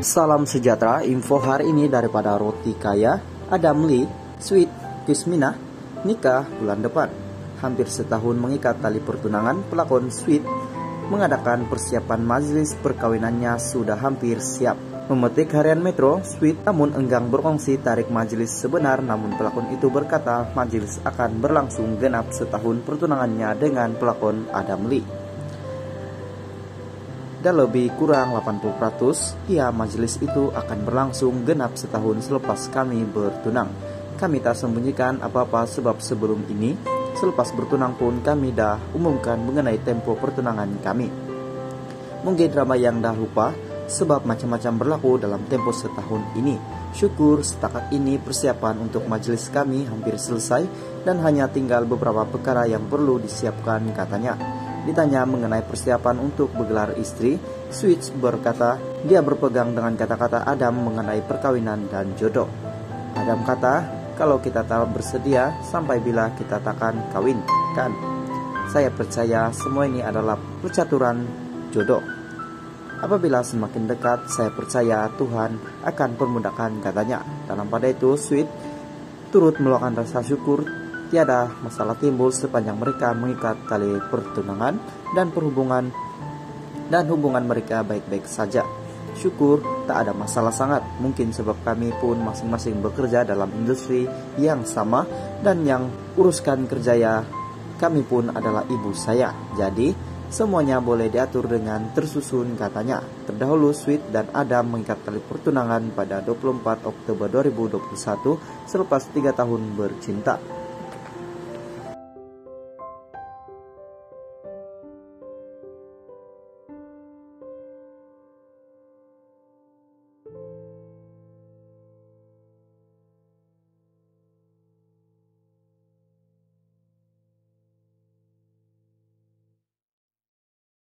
Salam sejahtera, info hari ini daripada Roti Kaya, Adam Lee, Sweet, Kismina, nikah bulan depan. Hampir setahun mengikat tali pertunangan, pelakon Sweet mengadakan persiapan majelis perkawinannya sudah hampir siap. Memetik harian Metro, Sweet namun enggang berkongsi tarik majelis sebenar namun pelakon itu berkata majelis akan berlangsung genap setahun pertunangannya dengan pelakon Adam Lee dan lebih kurang 80% ya majelis itu akan berlangsung genap setahun selepas kami bertunang. Kami tak sembunyikan apa-apa sebab sebelum ini, selepas bertunang pun kami dah umumkan mengenai tempo pertunangan kami. Mungkin drama yang dah lupa, sebab macam-macam berlaku dalam tempo setahun ini. Syukur setakat ini persiapan untuk majelis kami hampir selesai dan hanya tinggal beberapa perkara yang perlu disiapkan katanya. Ditanya mengenai persiapan untuk bergelar istri, Switch berkata dia berpegang dengan kata-kata Adam mengenai perkawinan dan jodoh. Adam kata, kalau kita tak bersedia sampai bila kita takkan kawin, kan? Saya percaya semua ini adalah percaturan jodoh. Apabila semakin dekat, saya percaya Tuhan akan permudahkan katanya. Dalam pada itu, Sweet turut meluangkan rasa syukur tiada masalah timbul sepanjang mereka mengikat tali pertunangan dan perhubungan dan hubungan mereka baik-baik saja. Syukur tak ada masalah sangat, mungkin sebab kami pun masing-masing bekerja dalam industri yang sama dan yang uruskan kerjaya kami pun adalah ibu saya. Jadi, semuanya boleh diatur dengan tersusun katanya. Terdahulu Sweet dan Adam mengikat tali pertunangan pada 24 Oktober 2021 selepas tiga tahun bercinta.